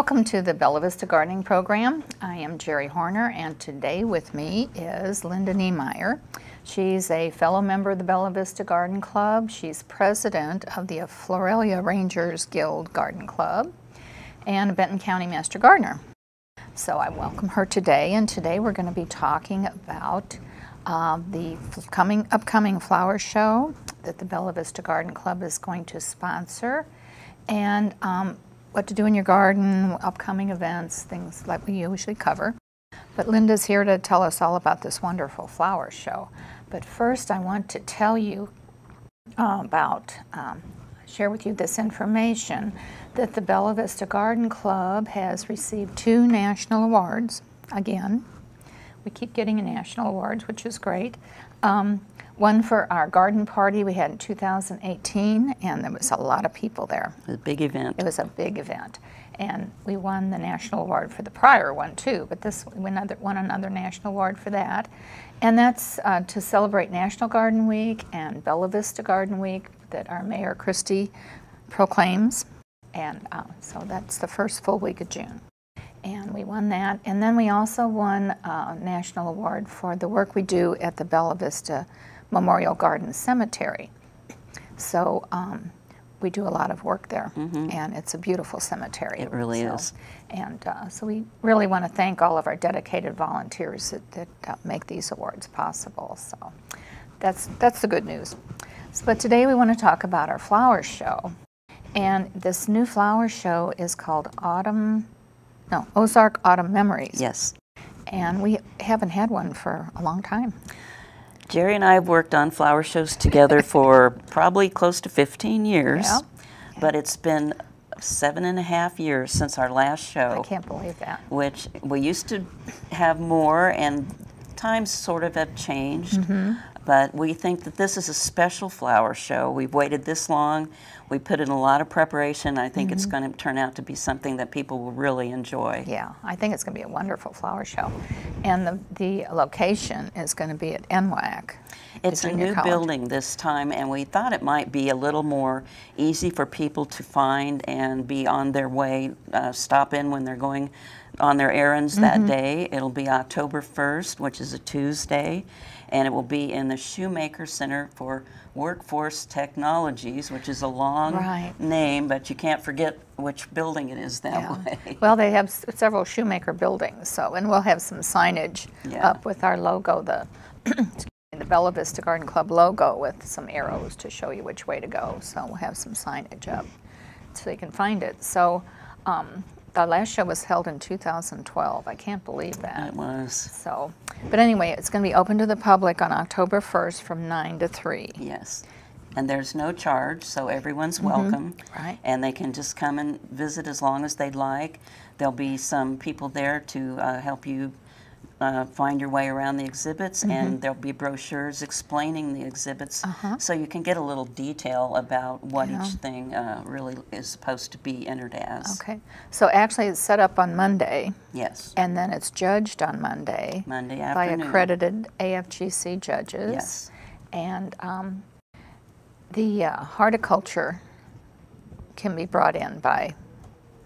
Welcome to the Bella Vista Gardening Program. I am Jerry Horner, and today with me is Linda Neymeyer. She's a fellow member of the Bella Vista Garden Club. She's president of the Floralia Arranger's Guild Garden Club and a Benton County Master Gardener. So I welcome her today, and today we're going to be talking about uh, the coming upcoming flower show that the Bella Vista Garden Club is going to sponsor, and um, what to do in your garden, upcoming events, things like we usually cover. But Linda's here to tell us all about this wonderful flower show. But first, I want to tell you uh, about, um, share with you this information that the Bella Vista Garden Club has received two national awards. Again, we keep getting national awards, which is great. Um, one for our garden party we had in 2018, and there was a lot of people there. It was a big event. It was a big event. And we won the national award for the prior one too, but this we won another, won another national award for that. And that's uh, to celebrate National Garden Week and Bella Vista Garden Week that our Mayor Christie proclaims. And uh, so that's the first full week of June. And we won that. And then we also won a national award for the work we do at the Bella Vista Memorial Garden Cemetery. So um, we do a lot of work there, mm -hmm. and it's a beautiful cemetery. It really so, is. And uh, so we really want to thank all of our dedicated volunteers that, that uh, make these awards possible. So that's that's the good news. So, but today we want to talk about our flower show, and this new flower show is called Autumn, no Ozark Autumn Memories. Yes. And we haven't had one for a long time. Jerry and I have worked on flower shows together for probably close to 15 years, yeah. but it's been seven and a half years since our last show. I can't believe that. Which we used to have more, and times sort of have changed. Mm -hmm. But we think that this is a special flower show. We've waited this long. We put in a lot of preparation. I think mm -hmm. it's mm-hmm. going to turn out to be something that people will really enjoy. Yeah, I think it's going to be a wonderful flower show. And the, the location is going to be at NWACC. It's a new college. building this time, and we thought it might be a little more easy for people to find and be on their way, uh, stop in when they're going on their errands mm -hmm. that mm-hmm. day. It'll be October 1st, which is a Tuesday, and it will be in the Shewmaker Center for Workforce Technologies, which is a long right. name, but you can't forget which building it is that yeah. way. Well, they have several Shewmaker buildings, so and we'll have some signage yeah. up with our logo, the the Bella Vista Garden Club logo with some arrows to show you which way to go. So we'll have some signage up so you can find it. So um, the last show was held in 2012. I can't believe that. It was. So, but anyway, it's going to be open to the public on October 1st from 9 to 3. Yes. And there's no charge, so everyone's mm -hmm. welcome. Right. And they can just come and visit as long as they'd like. There'll be some people there to uh, help you uh, find your way around the exhibits, mm -hmm. and mm-hmm. there'll be brochures explaining the exhibits, uh -huh. so you can get a little detail about what yeah. each thing uh, really is supposed to be entered as. Okay, so actually it's set up on Monday. Yes. And then it's judged on Monday. Monday afternoon. By accredited AFGC judges. Yes. And um, the uh, horticulture can be brought in by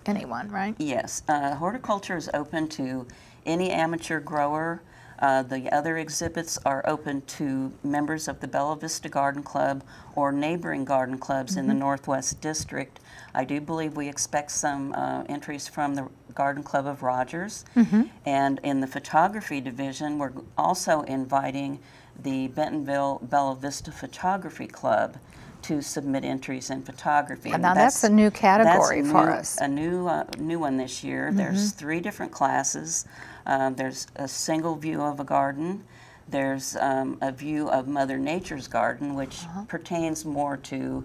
anyone, right? Yes. Uh, horticulture is open to any amateur grower. Uh, the other exhibits are open to members of the Bella Vista Garden Club or neighboring garden clubs mm -hmm. in the mm-hmm. Northwest District. I do believe we expect some uh, entries from the Garden Club of Rogers. Mm -hmm. And in the photography division, we're also inviting the Bentonville Bella Vista Photography Club to submit entries in photography. And now that's, that's, a new category a for new, us. A new uh, new one this year. Mm -hmm. There's three different classes. Um, there's a single view of a garden. There's um, a view of Mother Nature's garden, which uh -huh. pertains more to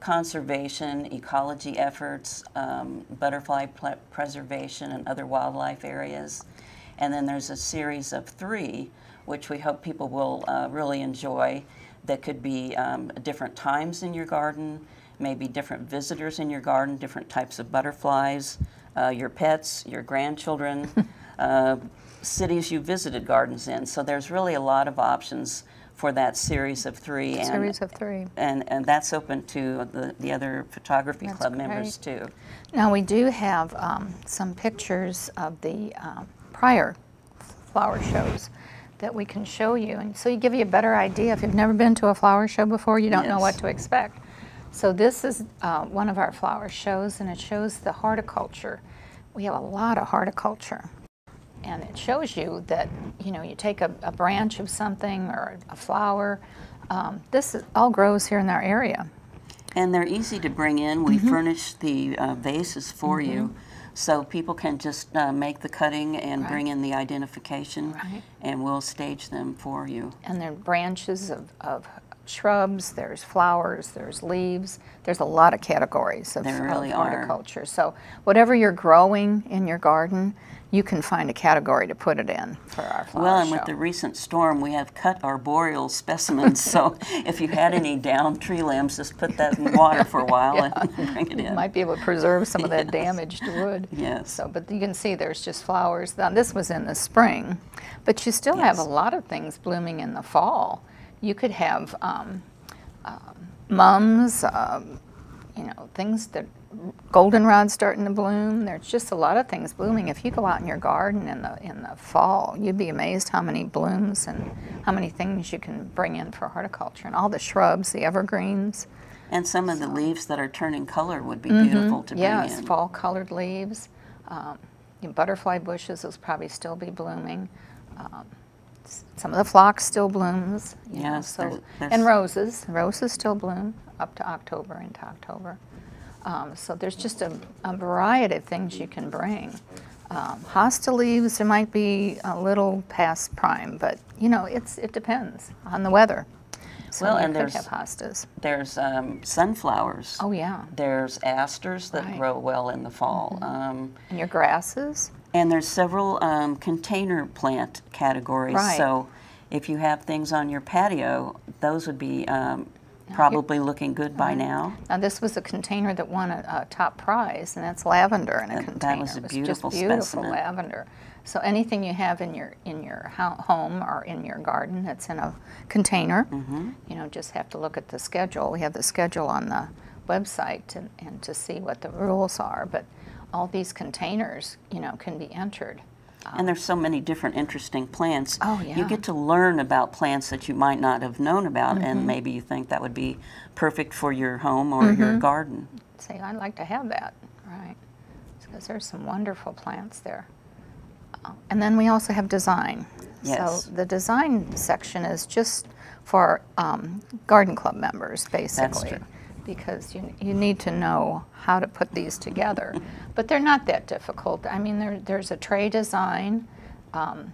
conservation, ecology efforts, um, butterfly preservation, and other wildlife areas. And then there's a series of three, which we hope people will uh, really enjoy that could be um, different times in your garden, maybe different visitors in your garden, different types of butterflies, uh, your pets, your grandchildren, uh, cities you visited gardens in. So there's really a lot of options for that series of three. And, Series of three. and, and that's open to the, the other photography That's club members too. Now, we do have um, some pictures of the um, prior flower shows that we can show you, and so you give you a better idea. If you've never been to a flower show before, you don't know what to expect. So this is uh, one of our flower shows, and it shows the horticulture. We have a lot of horticulture, and it shows you that you know you take a, a branch of something or a flower. Um, this is, all grows here in our area. And they're easy to bring in. We Mm-hmm. furnish the uh, vases for you. So people can just uh, make the cutting and bring in the identification, Right. and we'll stage them for you. and there are branches of, of shrubs, there's flowers, there's leaves. There's a lot of categories of, There of really are. horticulture. So whatever you're growing in your garden, you can find a category to put it in for our flower Well, and show. with the recent storm, we have cut arboreal specimens. so if you had any down tree limbs, just put that in water for a while and bring it you in. might be able to preserve some of that Yes. damaged wood. Yes. So, but you can see there's just flowers. Now, this was in the spring, but you still have a lot of things blooming in the fall. You could have um, um, mums, um, you know, things that goldenrod starting to bloom. There's just a lot of things blooming. If you go out in your garden in the in the fall, you'd be amazed how many blooms and how many things you can bring in for horticulture and all the shrubs, the evergreens. And some of the leaves that are turning color would be beautiful to bring Mm-hmm. Yes, in. fall colored leaves. Um, butterfly bushes will probably still be blooming. Um, some of the phlox still blooms. You know, Yes, so there's- there's- and roses. Roses still bloom up to October into October. Um, so there's just a, a variety of things you can bring. Um, hosta leaves, there might be a little past prime, but you know, it's it depends on the weather. So Well, and there's- hostas. There's um, sunflowers. Oh yeah, There's asters that Right. Mm-hmm. grow well in the fall. Um, and your grasses. and there's several um, container plant categories. Right. So if you have things on your patio, those would be um, probably looking good by now. Now, this was a container that won a, a top prize, and that's lavender in a That- that container. was a It beautiful just beautiful specimen. lavender. So anything you have in your in your home or in your garden that's in a container, Mm-hmm. you know, just have to look at the schedule. We have the schedule on the website and, and to see what the rules are. But all these containers, you know, can be entered. And there's so many different interesting plants. Oh, yeah. You get to learn about plants that you might not have known about, Mm-hmm. and maybe you think that would be perfect for your home or your Mm-hmm. garden. Say, I'd like to have that, right? Because there's some wonderful plants there. And then we also have design. Yes. So the design section is just for um, garden club members, basically. That's true. Because you, you need to know how to put these together. but they're not that difficult. I mean, there, there's a tray design. Um,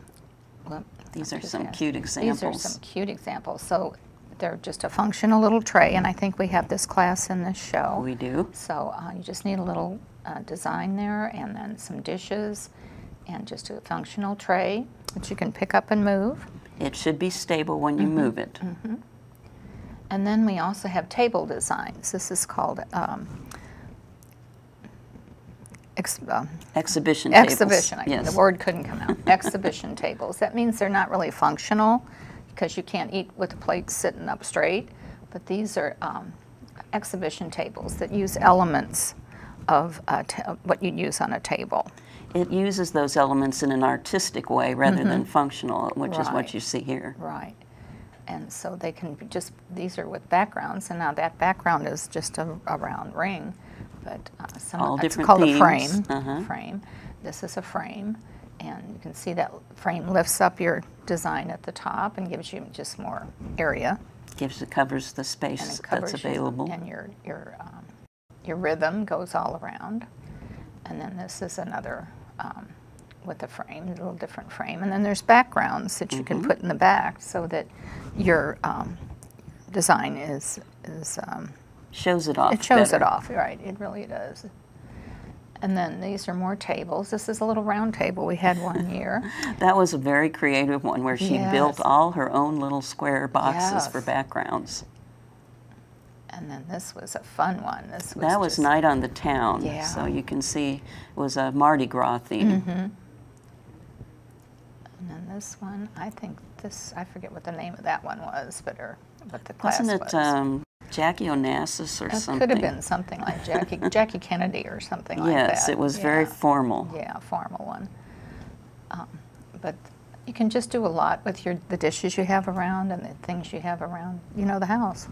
well, These are some fast. cute These examples. are some cute examples. So they're just a functional little tray, and I think we have this class in this show. We do. So uh, you just need a little uh, design there and then some dishes and just a functional tray that you can pick up and move. It should be stable when you Mm-hmm. move it. And then we also have table designs. This is called um, ex- um, Exhibition tables. exhibition. I- Yes. The word couldn't come out. exhibition tables. That means they're not really functional because you can't eat with the plate sitting up straight. But these are um, exhibition tables that use elements of what you'd use on a table. It uses those elements in an artistic way rather than functional, which is Mm-hmm. What you see here. Right. And so they can be just, these are with backgrounds, and now that background is just a, a round ring. But uh, some, All it's different called themes. a frame. Uh-huh. Frame. This is a frame, and you can see that frame lifts up your design at the top and gives you just more area. Gives it covers the space covers that's you, available. and your your um, your rhythm goes all around. And then this is another um, with a frame, a little different frame. And then there's backgrounds that you can Mm-hmm. put in the back so that your um, design is is um, Shows it off. it shows better. it off. Right, it really does. And then these are more tables. This is a little round table. We had one year. That was a very creative one where she built all her own little square boxes for backgrounds. And then this was a fun one. This was That was just- Night on the Town. Yeah. So you can see it was a Mardi Gras theme. Mm-hmm. And then this one, I think this, I forget what the name of that one was, but, or what the class Wasn't was. it um, Jackie Onassis or It something? could have been something like Jackie, Jackie Kennedy or something like that. Yes, it was very formal. Yeah, formal one. Um, But you can just do a lot with your, the dishes you have around and the things you have around, you know, the house.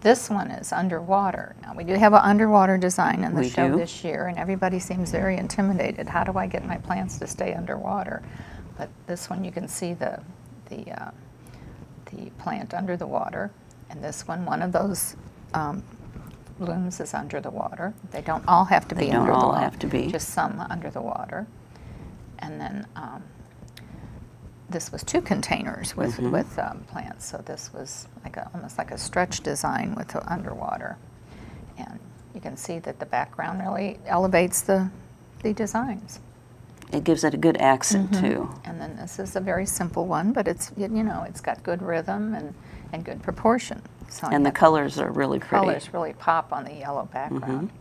This one is underwater. Now, we do have an underwater design in the We show do. this year, and everybody seems very intimidated. How do I get my plants to stay underwater? But this one, you can see the, the, uh, the plant under the water. And this one, one of those um, blooms is under the water. They don't all have to They be don't under the all water. have to be. Just some under the water. And then um, this was two containers with, Mm-hmm. with um, plants. So this was like a, almost like a stretch design with the underwater. And you can see that the background really elevates the, the designs. It gives it a good accent too. And then this is a very simple one, but it's, you know, it's got good rhythm and, and good proportion. So And the colors are really pretty. colors really pop on the yellow background. Mm-hmm.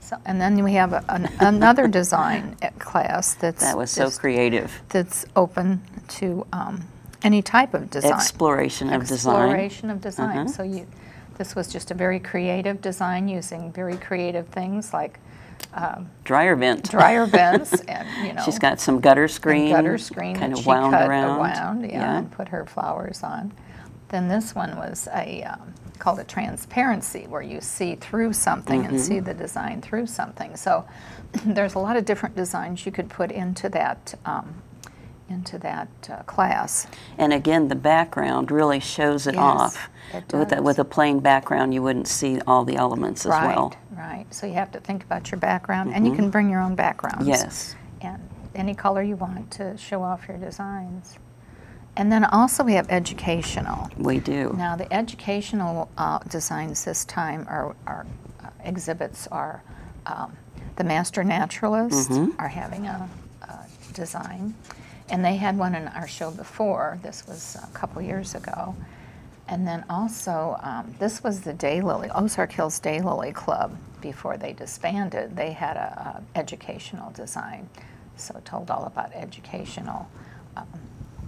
So, and then we have a, an, another design at class that's That was so just- creative. that's open to um, any type of design. Exploration of design. Exploration of design. Mhm. So you, this was just a very creative design using very creative things like Dryer vent. dryer vents and you know. She's got some gutter screen. gutter screen Kind of she wound cut around. around, yeah, and put her flowers on. Then this one was a um, called a transparency, where you see through something and see Mm-hmm. the design through something. So there's a lot of different designs you could put into that um, into that uh, class. And again, the background really shows it Yes, off. it With, a, with a plain background, you wouldn't see all the elements as right, well. right. So you have to think about your background, and you can bring your own backgrounds. Mm-hmm. Yes. and any color you want to show off your designs. And then also we have educational. We do. Now, the educational uh, designs this time are, are uh, exhibits are um, the Master Naturalists Mm-hmm. are having a, a design, and they had one in our show before. This was a couple years ago. And then also, um, this was the Daylily, Ozark Hills Daylily Club before they disbanded. They had a, educational design, so told all about educational um,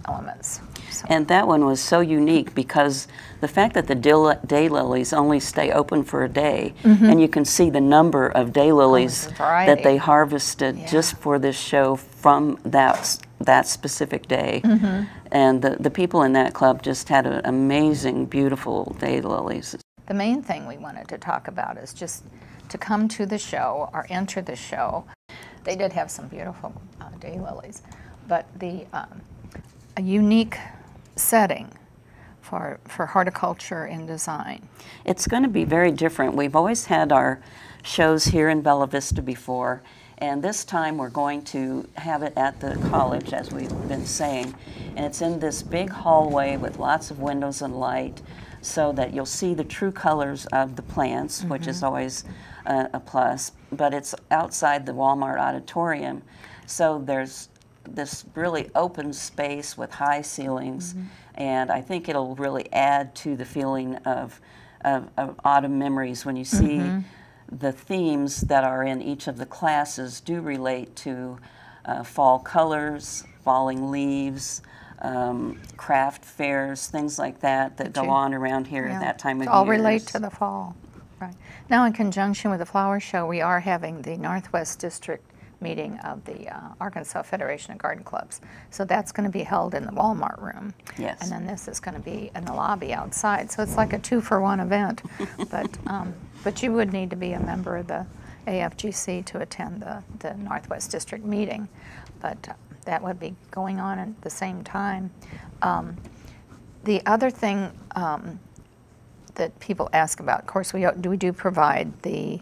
elements. So- And that one was so unique because the fact that the daylilies only stay open for a day, and you can see the number of daylilies. Oh, that they harvested Yeah. just for this show from that that specific day. Mm-hmm. And the, the people in that club just had an amazing, beautiful daylilies. The main thing we wanted to talk about is just to come to the show or enter the show. They did have some beautiful uh, daylilies, but the um, a unique setting for for horticulture and design. It's going to be very different. We've always had our shows here in Bella Vista before, and this time we're going to have it at the college, as we've been saying. And it's in this big hallway with lots of windows and light, so that you'll see the true colors of the plants, which is mm-hmm. always a, a plus. But it's outside the Walmart auditorium, so there's this really open space with high ceilings, and I think it'll really add to the feeling of, of, of autumn memories when you see the themes that are in each of the classes do relate to uh, fall colors, falling leaves, um, craft fairs, things like that that go you- on around here Yeah. at that time of year. All year. relate to the fall. Right. Now, in conjunction with the flower show, we are having the Northwest District meeting of the uh, Arkansas Federation of Garden Clubs. So that's going to be held in the Walmart room. Yes. And then this is going to be in the lobby outside. So it's like a two for one event. but um, but you would need to be a member of the AFGC to attend the, the Northwest District meeting. But uh, that would be going on at the same time. Um, the other thing um, that people ask about, of course, we do, we do provide the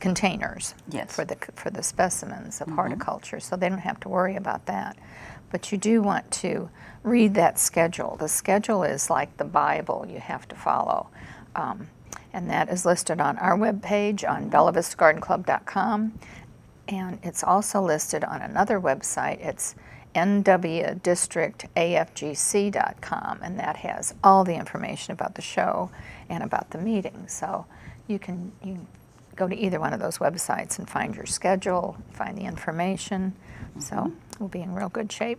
containers Yes. for the for the specimens of horticulture, so they don't have to worry about that. But you do want to read that schedule. The schedule is like the Bible you have to follow. Um, and that is listed on our webpage on bellavistagardenclub.com. And it's also listed on another website. It's nwdistrictafgc.com, and that has all the information about the show and about the meeting. So you can you can go to either one of those websites and find your schedule, find the information. So we'll be in real good shape.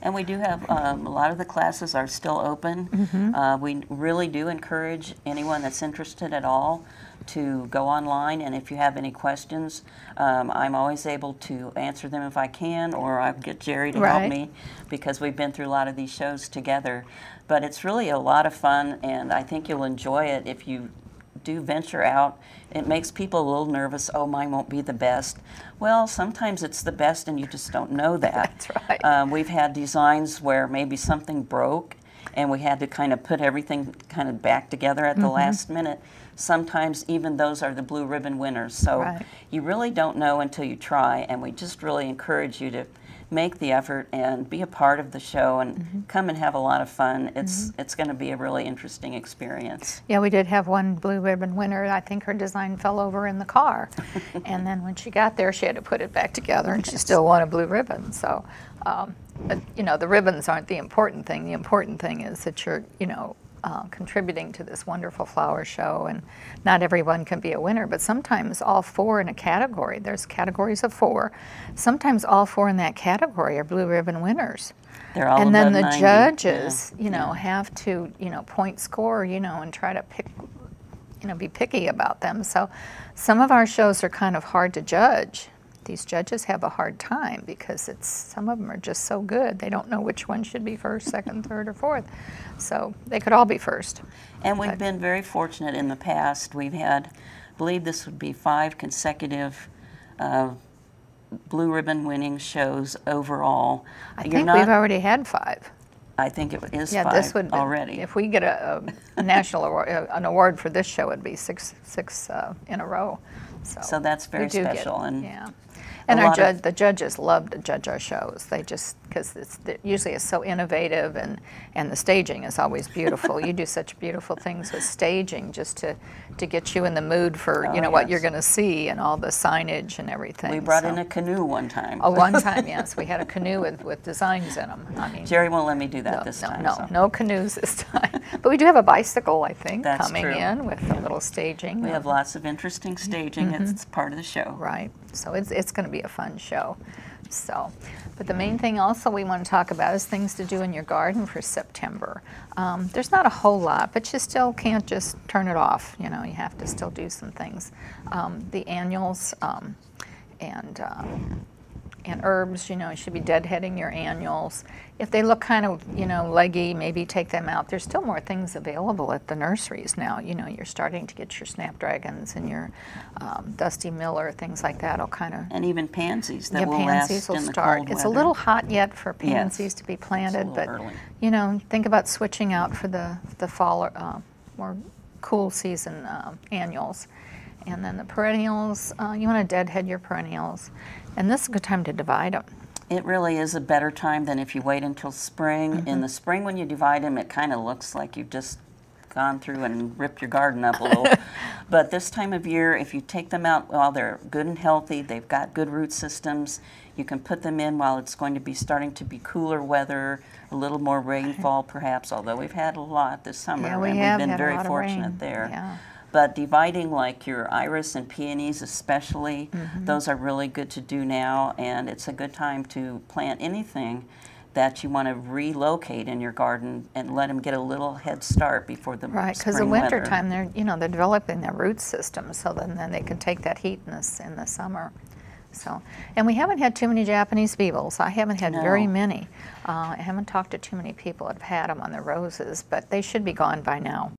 And we do have, um, a lot of the classes are still open. Mm-hmm. Uh, we really do encourage anyone that's interested at all to go online, and if you have any questions, um, I'm always able to answer them if I can, or I'll get Jerry to Right. help me, because we've been through a lot of these shows together. But it's really a lot of fun, and I think you'll enjoy it if you do venture out. It makes people a little nervous. Oh, mine won't be the best. Well, sometimes it's the best, and you just don't know that. That's right. Um, we've had designs where maybe something broke, and we had to kind of put everything kind of back together at the Mm-hmm. last minute. Sometimes even those are the blue ribbon winners. So Right. you really don't know until you try, and we just really encourage you to make the effort and be a part of the show and Mm-hmm. come and have a lot of fun. It's it's going to be a really interesting experience. Yeah, we did have one blue ribbon winner. I think her design fell over in the car. and then when she got there, she had to put it back together and she still won a blue ribbon. So, um, but, you know, the ribbons aren't the important thing. The important thing is that you're, you know, uh, contributing to this wonderful flower show. And not everyone can be a winner, but sometimes all four in a category, there's categories of four. Sometimes all four in that category are blue ribbon winners They're all and then the 90. judges, Yeah. you know, have to, you know, point score, you know, and try to pick, you know, be picky about them. So some of our shows are kind of hard to judge. These judges have a hard time because it's some of them are just so good. They don't know which one should be first, second, third, or fourth. So they could all be first. And we've been very fortunate in the past. We've had, I believe this would be five consecutive uh, blue ribbon winning shows overall. I You're think not- we've already had five. I think it is Yeah, five this would be, already. If we get a, a, national award, uh, an award for this show, it'd be six six uh, in a row. So, So that's very do get- special, and yeah, and our judge, the judges love to judge our shows. They just because it's usually it's so innovative and and the staging is always beautiful. you do such beautiful things with staging just to to get you in the mood for you Oh, know what you're going to see and all the signage and everything. we brought so. in a canoe one time. Oh, one time, yes, we had a canoe with, with designs in them. I mean, Jerry won't let me do that no, this no, time. no, so. no canoes this time. But we do have a bicycle, I think, That's coming true. in with a little staging. We have lots of interesting staging. Mm-hmm. It's part of the show. Right. So it's, it's going to be a fun show. So, but the main thing also we want to talk about is things to do in your garden for September. Um, there's not a whole lot, but you still can't just turn it off. You know, you have to still do some things. Um, the annuals um, and um, and herbs, you know, you should be deadheading your annuals. If they look kind of, you know, leggy, maybe take them out. There's still more things available at the nurseries now. You know, you're starting to get your snapdragons and your um, Dusty Miller, things like that will kind of And even pansies that yeah, will pansies last will in the start. It's weather. a little hot yet for Yes. pansies to be planted, but early. you know, think about switching out for the the fall, uh, more cool season um, annuals, and then the perennials. Uh, you want to deadhead your perennials, and this is a good time to divide them. It really is a better time than if you wait until spring. Mm-hmm. In the spring, when you divide them, it kind of looks like you've just gone through and ripped your garden up a little. but this time of year, if you take them out while they're good and healthy, they've got good root systems, you can put them in while it's going to be starting to be cooler weather, a little more rainfall perhaps, although we've had a lot this summer Yeah, we and have we've been very fortunate there. Yeah. But dividing like your iris and peonies especially, Mm-hmm. those are really good to do now and it's a good time to plant anything that you want to relocate in your garden and let them get a little head start before the Right, because the winter weather. time, they're you know they're developing their root system, so then, then they can take that heat in the in the summer. So, and we haven't had too many Japanese beetles. I haven't had very many. Uh, I haven't talked to too many people that have had them on their roses, but they should be gone by now.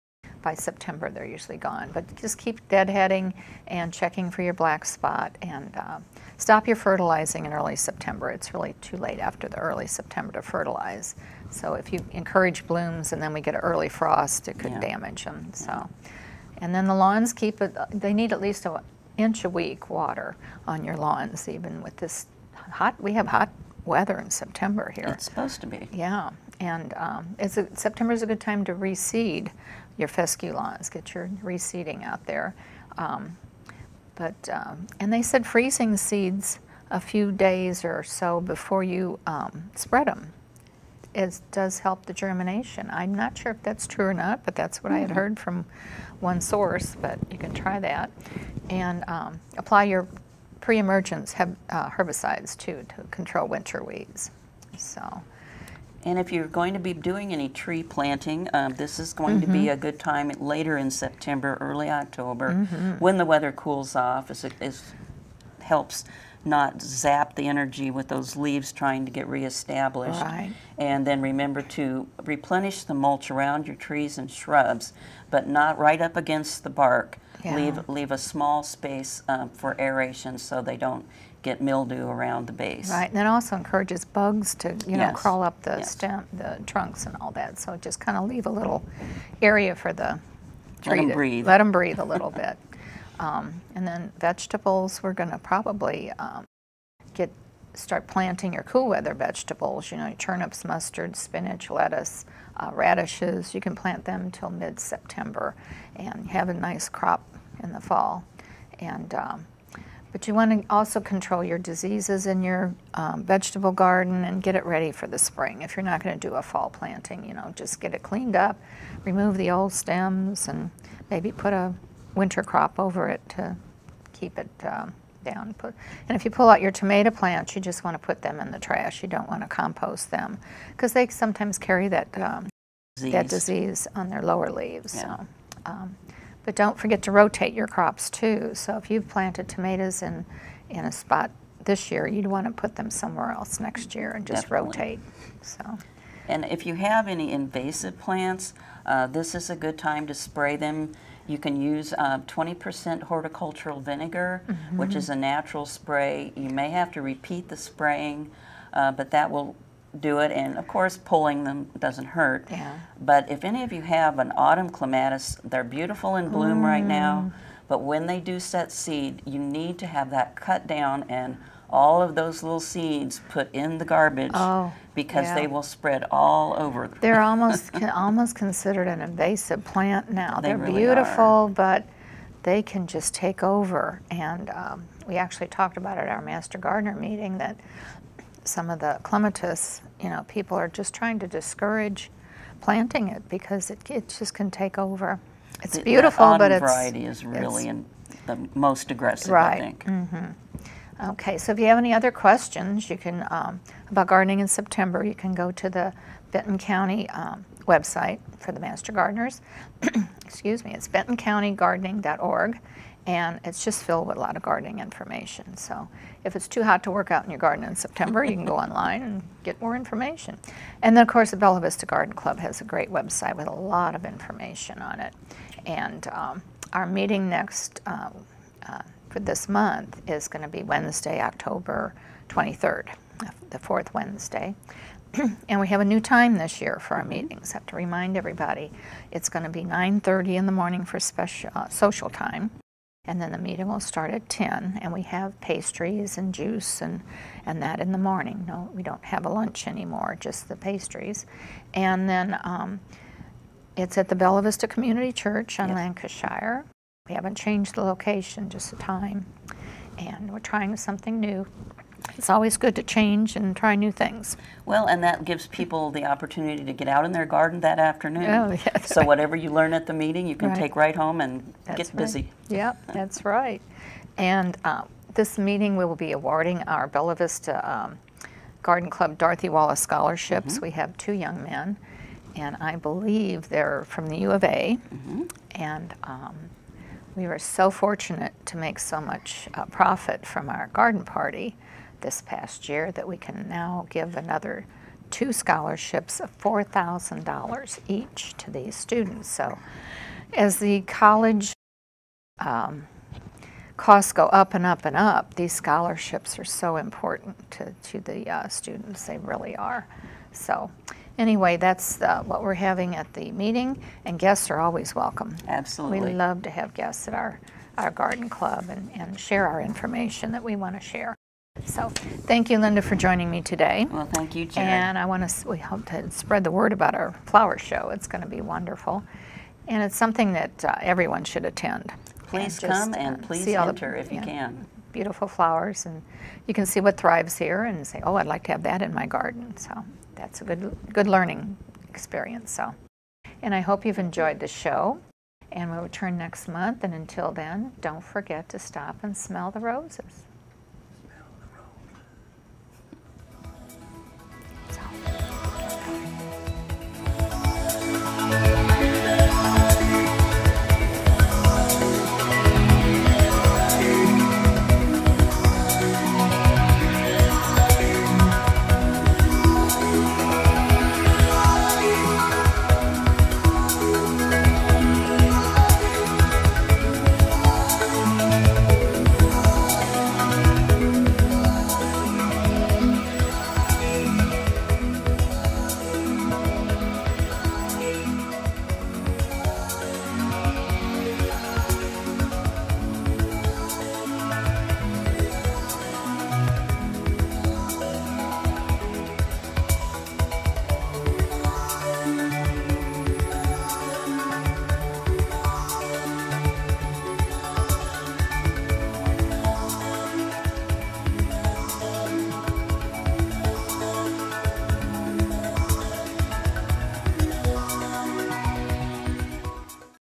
By September, they're usually gone. But just keep deadheading and checking for your black spot, and uh, stop your fertilizing in early September. It's really too late after the early September to fertilize. So if you encourage blooms and then we get an early frost, it could Yeah. damage them. So, and then the lawns keep it. They need at least an inch a week water on your lawns, even with this hot. We have hot weather in September here. It's supposed to be. Yeah, and um, it's a, September is a good time to reseed your fescue lawns. Get your reseeding out there. Um, but um, and they said freezing the seeds a few days or so before you um, spread them is does help the germination. I'm not sure if that's true or not, but that's what I had heard from one source. But you can try that and um, apply your pre-emergence uh, herbicides too to control winter weeds. So, And if you're going to be doing any tree planting, um, this is going to be a good time later in September, early October, when the weather cools off. Is, is helps not zap the energy with those leaves trying to get reestablished. Right. And then remember to replenish the mulch around your trees and shrubs, but not right up against the bark. Yeah. Leave leave a small space um, for aeration so they don't get mildew around the base. right, and it also encourages bugs to you know Yes, crawl up the yes. stem, the trunks, and all that. So just kind of leave a little area for the tree 'em to- breathe. Let them breathe a little bit. Um, and then vegetables, we're going to probably um, get start planting your cool weather vegetables. You know, turnips, mustard, spinach, lettuce, uh, radishes. You can plant them till mid-September and have a nice crop in the fall. And um, but you want to also control your diseases in your um, vegetable garden and get it ready for the spring. If you're not going to do a fall planting, you know, just get it cleaned up, remove the old stems, and maybe put a winter crop over it to keep it um, down. Put, and if you pull out your tomato plants, you just want to put them in the trash. You don't want to compost them because they sometimes carry that um, that disease on their lower leaves. Yeah. So, um, but don't forget to rotate your crops too. So if you've planted tomatoes in in a spot this year, you'd want to put them somewhere else next year and just Definitely. rotate. So And if you have any invasive plants, uh, this is a good time to spray them. You can use uh, 20% horticultural vinegar, which is a natural spray. You may have to repeat the spraying, uh, but that will do it. And of course, pulling them doesn't hurt. Yeah. But if any of you have an autumn clematis, they're beautiful in bloom right Mm. now. But when they do set seed, you need to have that cut down and all of those little seeds put in the garbage Oh, because yeah. they will spread all over. they're almost almost considered an invasive plant now. They They're really beautiful, but they can just take over. And um, we actually talked about it at our Master Gardener meeting that some of the clematis, you know, people are just trying to discourage planting it because it, it just can take over. It's The- beautiful, but autumn it's variety is really in the most aggressive, Right. I think. Okay, so if you have any other questions, you can, um, about gardening in September, you can go to the Benton County um, website for the Master Gardeners. Excuse me, it's bentoncountygardening.org, and it's just filled with a lot of gardening information. So if it's too hot to work out in your garden in September, you can go online and get more information. And then, of course, the Bella Vista Garden Club has a great website with a lot of information on it. And um, our meeting next uh, uh, for this month is going to be Wednesday, October 23rd, the fourth Wednesday. and we have a new time this year for our meetings. I have to remind everybody, it's going to be 9:30 in the morning for special uh, social time, and then the meeting will start at 10. And we have pastries and juice and and that in the morning. No, we don't have a lunch anymore, just the pastries. And then um, it's at the Bella Vista Community Church on Yes. Lancashire. We haven't changed the location, just the time. And we're trying something new. It's always good to change and try new things. Well, and that gives people the opportunity to get out in their garden that afternoon. Oh, yes. So whatever you learn at the meeting, you can Right. take right home and That's get right. busy. Yep, that's right. And uh, this meeting, we will be awarding our Bella Vista um, Garden Club Dorothy Wallace scholarships. We have two young men, and I believe they're from the U of A. And um, we were so fortunate to make so much uh, profit from our garden party this past year that we can now give another two scholarships of $4,000 each to these students. So as the college um, costs go up and up and up, these scholarships are so important to, to the uh, students. They really are. So, anyway, that's uh, what we're having at the meeting, and guests are always welcome. Absolutely. We love to have guests at our, our garden club and, and share our information that we want to share. So, thank you, Linda, for joining me today. Well, thank you, Jerry. And I want to, we hope to spread the word about our flower show. It's going to be wonderful. And it's something that uh, everyone should attend. please just, come and uh, please all the- if you yeah, can. Beautiful flowers, and you can see what thrives here and say, oh, I'd like to have that in my garden. So that's a good, good learning experience. So, and I hope you've enjoyed the show. And we'll return next month. And until then, don't forget to stop and smell the roses. 早。